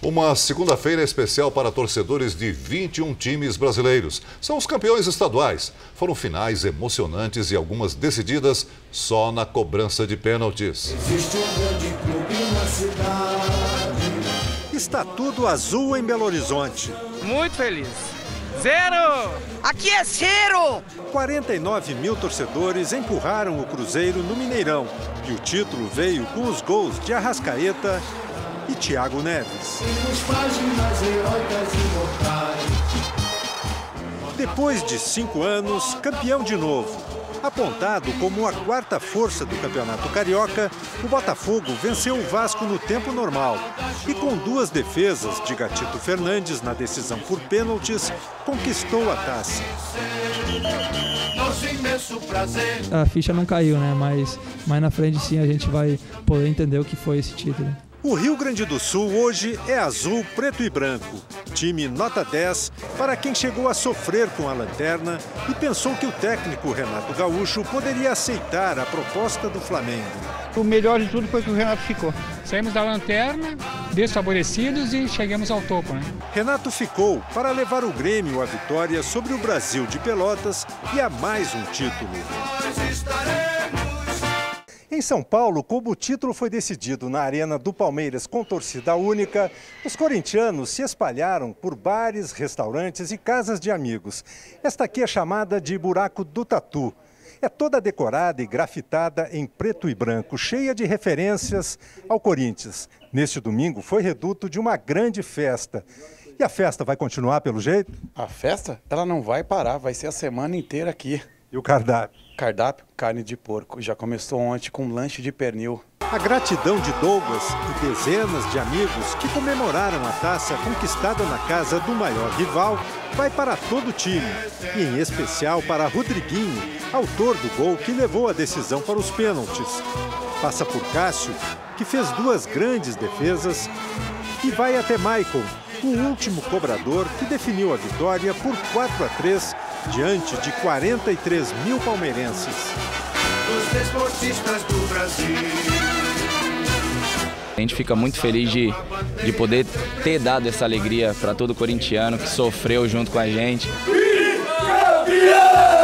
Uma segunda-feira especial para torcedores de 21 times brasileiros. São os campeões estaduais. Foram finais emocionantes e algumas decididas só na cobrança de pênaltis. Existe um grande clube na cidade. Está tudo azul em Belo Horizonte. Muito feliz. Zero! Aqui é zero! 49 mil torcedores empurraram o Cruzeiro no Mineirão. E o título veio com os gols de Arrascaeta e Thiago Neves. Depois de cinco anos, campeão de novo. Apontado como a quarta força do Campeonato Carioca, o Botafogo venceu o Vasco no tempo normal e, com duas defesas de Gatito Fernandes na decisão por pênaltis, conquistou a taça. A ficha não caiu, né? Mas mais na frente sim a gente vai poder entender o que foi esse título. O Rio Grande do Sul hoje é azul, preto e branco. Time nota 10 para quem chegou a sofrer com a lanterna e pensou que o técnico Renato Gaúcho poderia aceitar a proposta do Flamengo. O melhor de tudo foi que o Renato ficou. Saímos da lanterna, desfavorecidos e chegamos ao topo. Né? Renato ficou para levar o Grêmio à vitória sobre o Brasil de Pelotas e a mais um título. Em São Paulo, como o título foi decidido na Arena do Palmeiras com torcida única, os corintianos se espalharam por bares, restaurantes e casas de amigos. Esta aqui é chamada de Buraco do Tatu. É toda decorada e grafitada em preto e branco, cheia de referências ao Corinthians. Neste domingo foi reduto de uma grande festa. E a festa vai continuar pelo jeito? A festa? Ela não vai parar, vai ser a semana inteira aqui. E o cardápio? Cardápio, carne de porco. Já começou ontem com um lanche de pernil. A gratidão de Douglas e dezenas de amigos que comemoraram a taça conquistada na casa do maior rival vai para todo o time, e em especial para Rodriguinho, autor do gol que levou a decisão para os pênaltis. Passa por Cássio, que fez duas grandes defesas, e vai até Michael, o último cobrador que definiu a vitória por 4 a 3 diante de 43 mil palmeirenses. Os desportistas do Brasil. A gente fica muito feliz de, de poder ter dado essa alegria para todo corintiano que sofreu junto com a gente. E campeão!